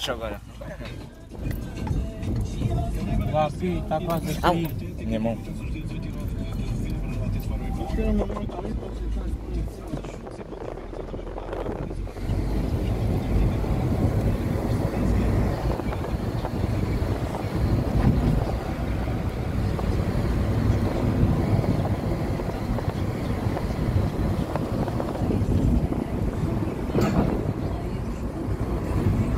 quantos agora? Lá aqui, está quase aqui. Minha mão.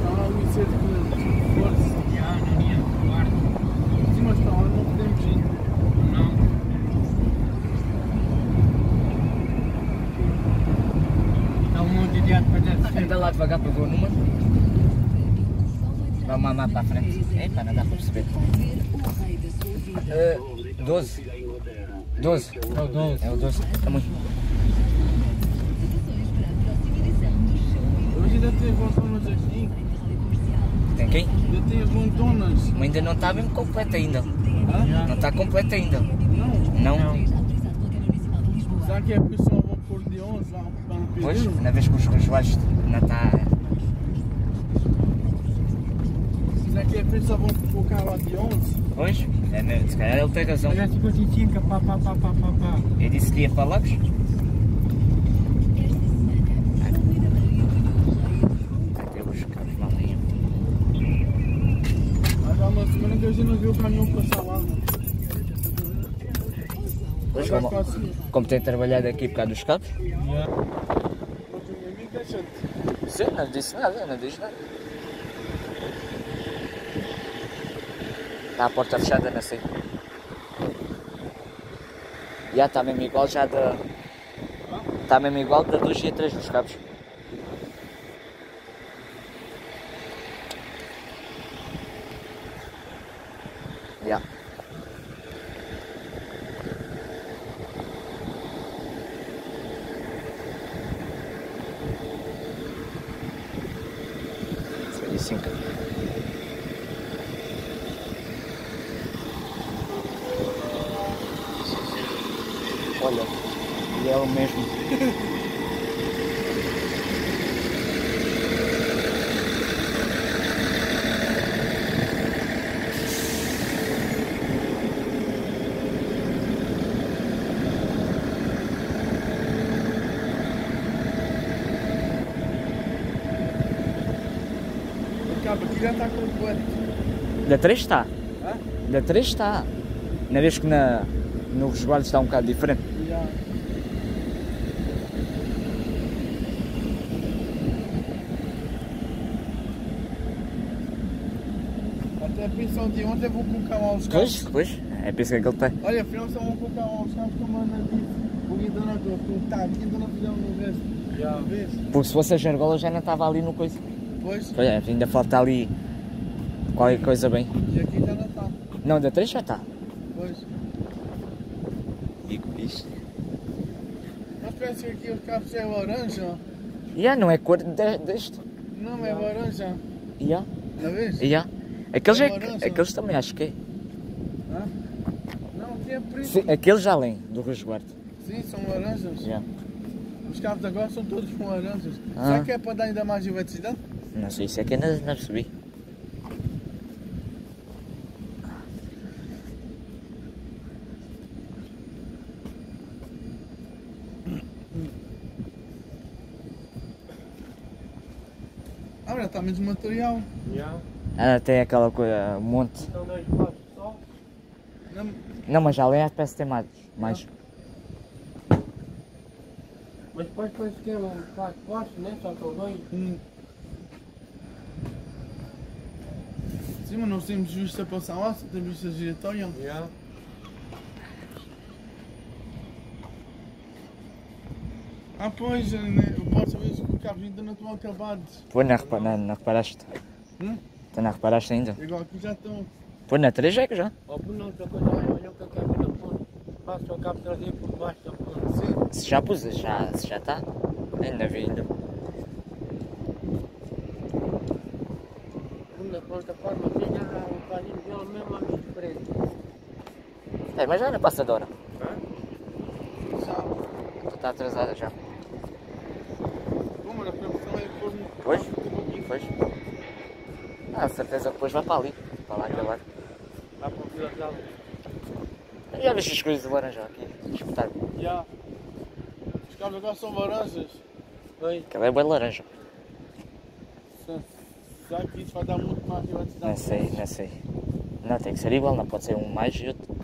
Ah, o Vicente que força. Já, na minha quarto. Sim, mas não, não podemos ir. Não. Está um monte de ar para descer. Anda lá devagar para ver o número. Vamos andar para a frente. Epa, não dá para perceber. Uh, 12. 12. É o 12. É o 12. É muito. Hoje ainda tem montonas aqui. Tem quem? Ainda tem as montonas. Mas ainda não está mesmo completo ainda. Hã? Não está completo ainda. Não. Não? Será que é a pessoa vão pôr de 11 lá para Pois, na vez que os rejoalhos não está. A pessoa vão colocar lá de 11? Pois, é, né, se calhar ele tem razão. Olha 55, pá, pá, pá, pá, pá, pá. Eu disse que ia para Lagos. Até os carros mal iam. Mas há uma semana que a gente não viu o caminhão passar lá. Pois, como, como tem trabalhado aqui por causa dos cabos. Já. Mas o meu amigo deixa-te. Sim, não disse nada, não disse nada. Está a porta fechada, não sei. Já está mesmo igual já da. Está mesmo igual da 2 e a 3 dos cabos. Já. E cinco. Olha, e é o mesmo. Acaba, aqui já está completo. Da 3 está. Hã? Da 3 está. Na vez que na, no resguardo está um bocado diferente. Já. Até a pensão de ontem vou colocar lá os Pois, carros. pois. É por isso que ele tem. Olha, afinal só vão colocar lá os carros como a Ana disse. O Guidona está aqui, ainda não fizeram no resto. Já vês? Porque se fosse a Jargola já não estava ali no coisa. Pois, Pois é, ainda falta ali qualquer coisa bem. e aqui ainda não está. Não, da 3 já está. Pois. Digo isto. Mas parece que aqui os carros é laranja. Já, não é cor de- deste. Não, é laranja. Já, Já vês? já. Aqueles, é, aqueles também acho que é. Hã? Não, aqui é preto. Sim, aqueles além do resguardo. Sim, são laranjas. Já. Os carros de agora são todos com laranjas. Ah. Será que é para dar ainda mais diversidade? Não sei se é que ainda não percebi. Ah, já está menos material. Já. Ah, tem aquela coisa, um monte. São dois passos só. Não, Não, mas já além parece ter mais. mais. Mas depois depois que é um quatro passos, né? Só com dois. hum. Sim, mas nós temos vista passar lá, só temos vista giratória. Já. Ah, pois, né? eu posso ver que os carros ainda não estão acabados. Pô, não, não, não reparaste? Hum? Tu não reparaste ainda? Igual aqui já estão. Pô, na 3 é que já. Por não outra coisa, olha olha o que eu quero na ponte. Passa o cabo traseiro por baixo da ponte. Se já pus, já, se já está. Ainda vi ainda. Segunda plataforma, tem já o carinho dele mesmo ali de frente. É, mas já na passadora. Já. Tu está atrasada já. Mas a preocupação é no. Pois? Pois? Ah, certeza que depois vai para ali. Para lá acabar. Lá para o Vila Real. Já viste as coisas de laranja aqui? Espetáculo. Já. Os cabos agora são laranjas. Aquela é bem laranja. Será que isso vai dar muito mais privatizado? Não sei, não sei. Não, tem que ser igual, não pode ser um mais e outro.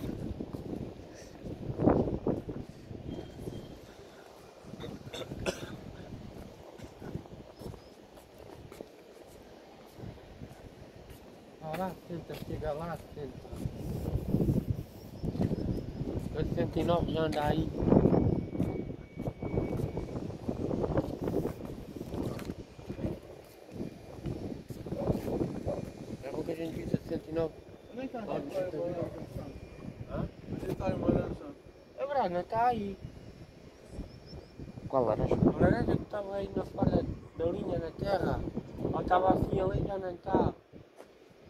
Ah lá, tenta, chega lá, tenta. 89 já anda aí. É bom que a gente disse 69. Nem está Olha, aqui. deixa eu ver. Hã? Onde está em laranja? É verdade, não está aí. Qual laranja? A laranja que estava aí na fora da linha na terra. Ela estava assim ali já não está.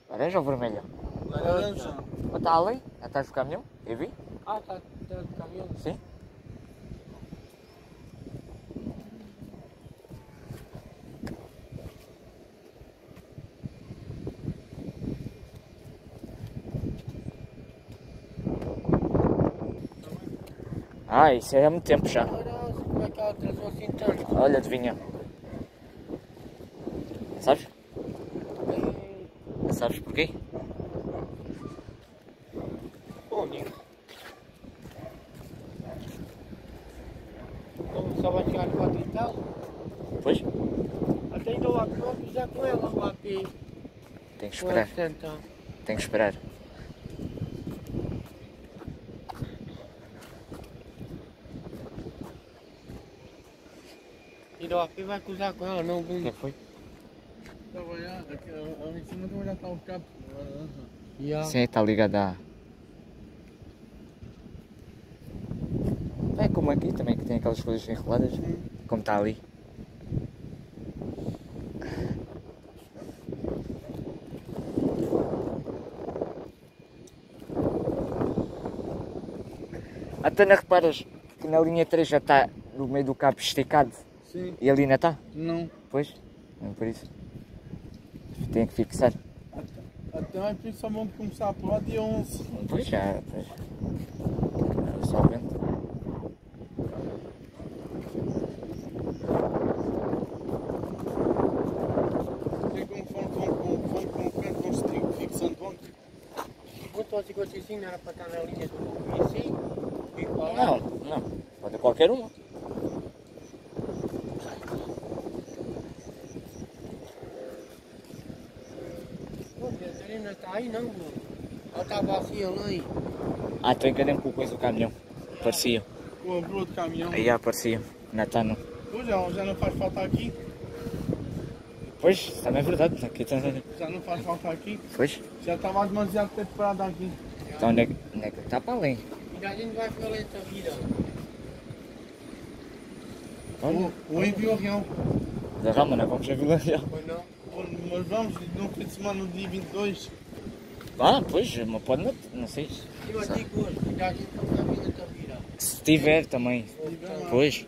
Laranja ou vermelha? Laranja. Está ali? Atrás do caminhão? Eu vi? Ah, está dentro do caminhão. Sim. Ah, isso é há muito tempo já. Olha como é que ela atrasou assim tanto. Olha, adivinha. Sabes? Ei, Sabes porquê? Onde? Como só vai chegar no quatro e tal? Pois? Até ainda lá vamos já com ela lá aqui. Tem que esperar. então. Tem que esperar. E lá aqui vai cruzar com ela, não O que vem. que foi? Estava já. Aqui, ali em cima também já está o cabo. Laranja. Já. Sim, está ligado a. É como aqui também, que tem aquelas coisas enroladas, como está ali. Até não reparas que na linha 3 já está no meio do cabo esticado Sim. e ali ainda está? Não. Pois, é por isso. Tem que fixar. Até isso só vamos começar por lá dia 11. Pois já, pois. É Só o vento. Tem como for com com for com com com stick fixando ponto. Muito ao 55 não era para estar na linha do IC. E para lá. Não, não. Pode ser qualquer uma. Pô, a Serena está aí não, Bruno. Ela assim ali. Ah, estou enganando com o coisa do caminhão. Parecia. Brua de caminhão. Aí aparecia. Não está não. Pois já, já não faz falta aqui. Pois, também é verdade. Aqui está. Já não faz falta aqui. Pois. Já estava demasiado tempo parado aqui. Então onde é que onde é que está para além? E a gente vai pela essa vida. Olha. Ou, em Vila Real. Da Rama, não vamos a Vila Real. Pois não? Mas vamos no fim de semana, no dia 22. Ah, pois, mas pode não, não sei. Eu e a vida. Se tiver também. Pois.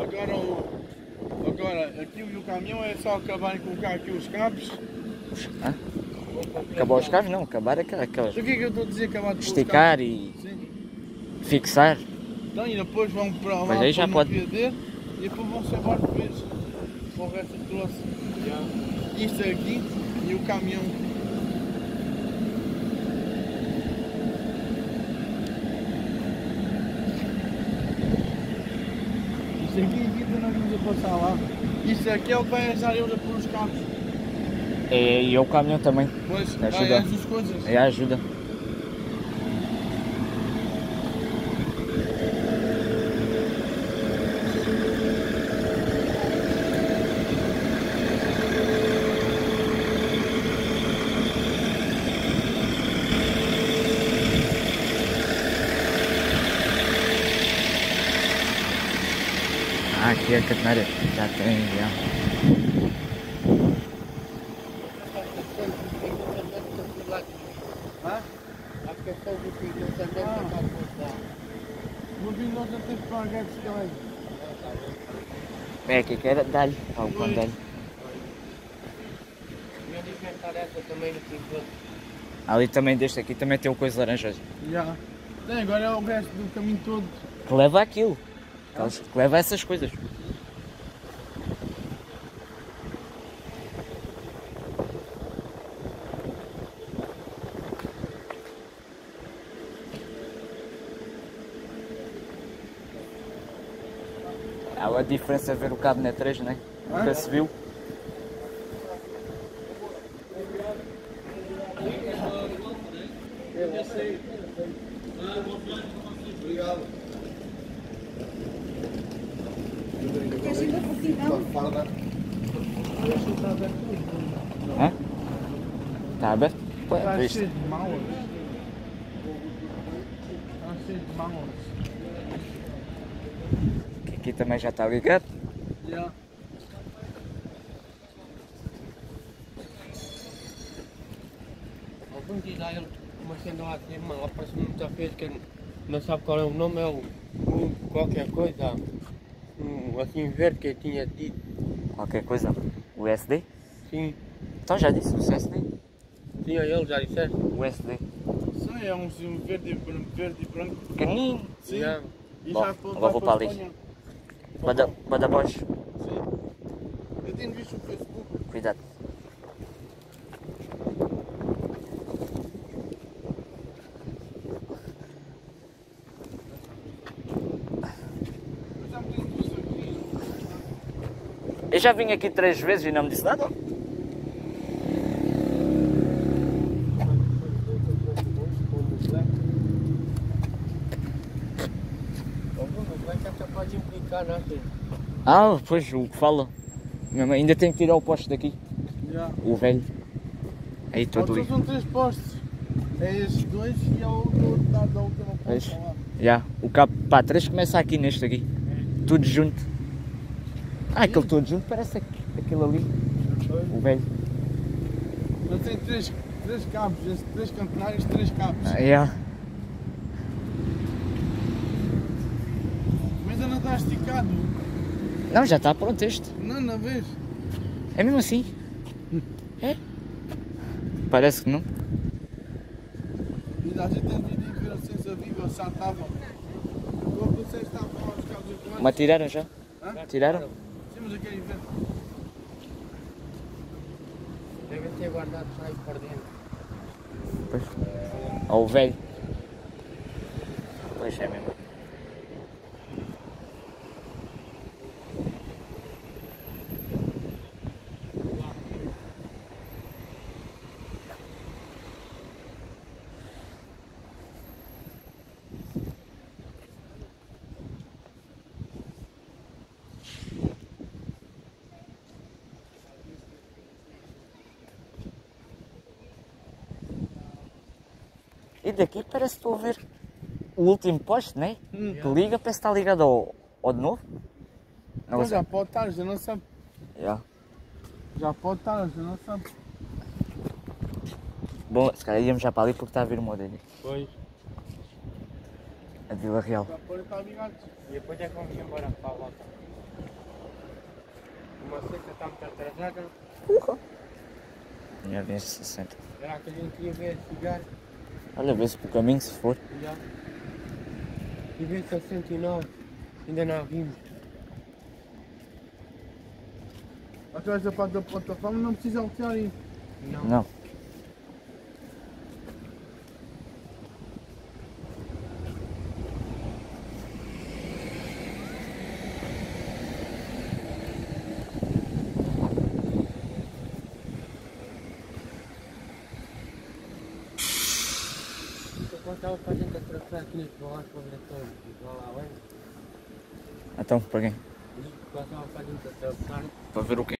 Agora, o, agora aqui o caminhão é só acabarem de colocar aqui os cabos. Hã? Acabar os carros? Não, acabar aquelas. O que é que eu estou a dizer acabar de esticar e cabos? Sim. fixar. Então, e depois vão para lá Mas aí já pode. PD e depois vão-se embora. Com o resto trouxe. Isto aqui e o caminhão. Isto aqui ainda não vamos a passar lá. Isto aqui é o que vai ajudar eles a pôr os cabos. É, e é o caminhão também. Pois, Ajuda. vai essas coisas. É ajuda. Ah, aqui é a catenária. Já tem, já. Hã? A questão do que o internet está a postar. Vou ver nós não temos para pagar esse gajo. É, que quer? Dá-lhe. Ah, o pão dá-lhe. E onde inventar essa também no pintor? Ali também, deste aqui, também tem o coisa laranja. Já. Tem, agora é o resto do caminho todo. Que leva aquilo. Que leva a essas coisas. Há uma diferença a ver o cabo na 3, não é? Nunca se viu. Hã? Está aberto? Pô, Está cheio de malas. Está cheio de malas. Aqui também já está ligado. Já. Algum diz a ele uma cena lá de mal, parece muita vez que não sabe qual é o nome, é o, um qualquer coisa, um, assim verde que eu tinha dito, Qualquer coisa. O SD? sim, Então já disse o CSD. tinha ele, já disseste? O SD. Sim, é um sim, verde, e branco- verde e branco. Pequenino. Sim. E Bom, já agora vou para ali. Espanha. Bada, bada boys. Sim. Eu tenho visto o Facebook. Cuidado. Eu já vim aqui três vezes e não me disse nada. Alguma coisa até implicar, não é? Ah, pois, o que fala. Minha mãe Ainda tem que tirar o poste daqui. Já. O velho. Aí todo ali. são três postes. É estes dois e é o outro lado da última. Já. O cabo para três começa aqui neste aqui. Tudo junto. Ah, aquele todo junto parece aqu- aquele ali. O velho. Ele tem três, três cabos, três campanários, três cabos. Ah, já. Mas ainda não está esticado. Não, já está pronto este. Não, não vês? É mesmo assim. É? Parece que não. E a gente tem vídeo e ver a ciência viva, já estavam. Como vocês estavam aos de comando. Mas tiraram já? Hã? Tiraram? Sim, mas eu quero ir ver. Deve ter guardado só aí por dentro. Pois. Ou o velho. Pois é mesmo. E daqui parece que estou a ver o último poste, né? Hum. Que liga, parece que está ligado ao, ao de novo. Não já pode estar, já não sabe. Já. Já pode estar, já não sabe. Bom, se calhar íamos já para ali porque está a vir uma dele. Pois. A Vila Real. Já pode estar ligado. E depois é que vamos embora para a volta. Uma seca está muito atrasada. Já vem 60. Era que a gente queria ver chegar. Olha, vê-se pelo caminho se for. Já. E ver se a 109 ainda não vimos. Atrás da parte da plataforma não precisa alterar aí. Não. Não. Eu estava fazendo atravessar aqui nesse borracho para ver a igual lá, olha. Então, para quem? Para ver o quê?